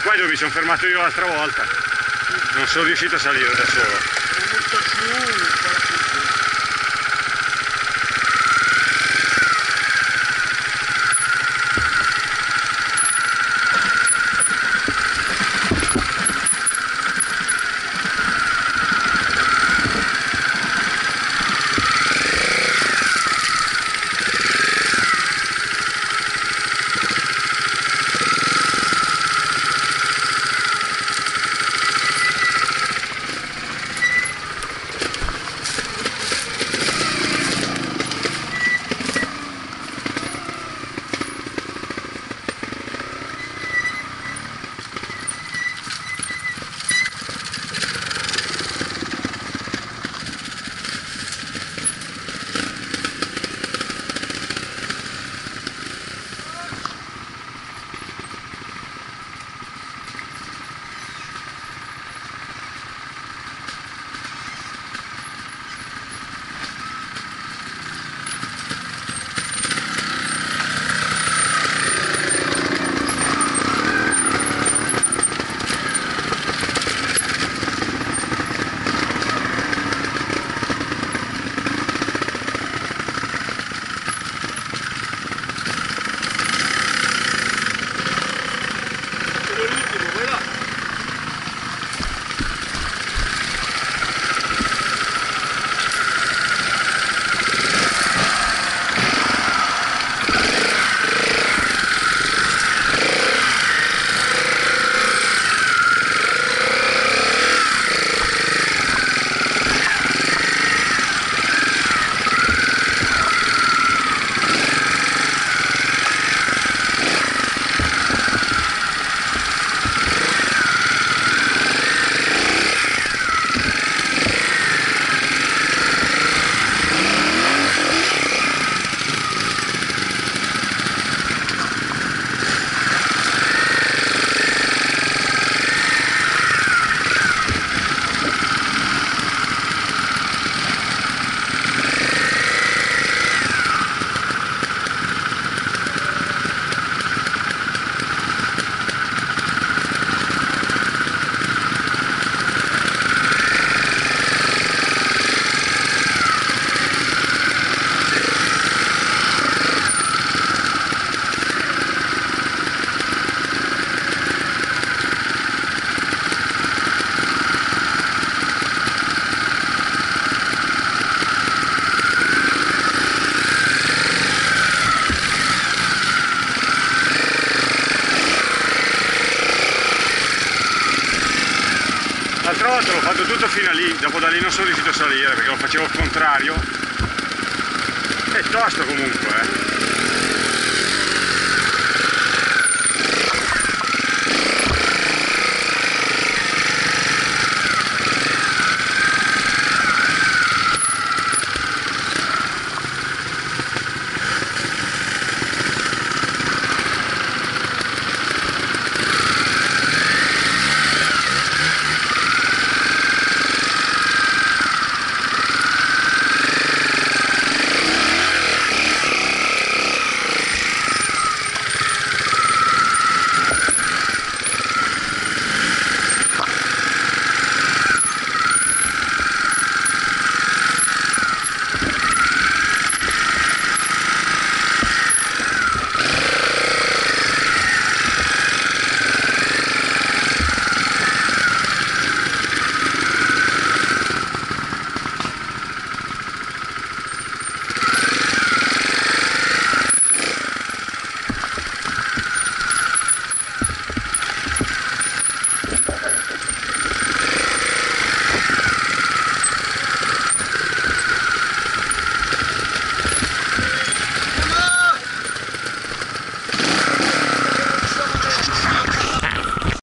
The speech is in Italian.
qua dove mi sono fermato io l'altra volta. Non sono riuscito a salire da solo. L'altra volta l'ho fatto tutto fino a lì, dopo da lì non sono riuscito a salire perché lo facevo al contrario. È tosto comunque, eh.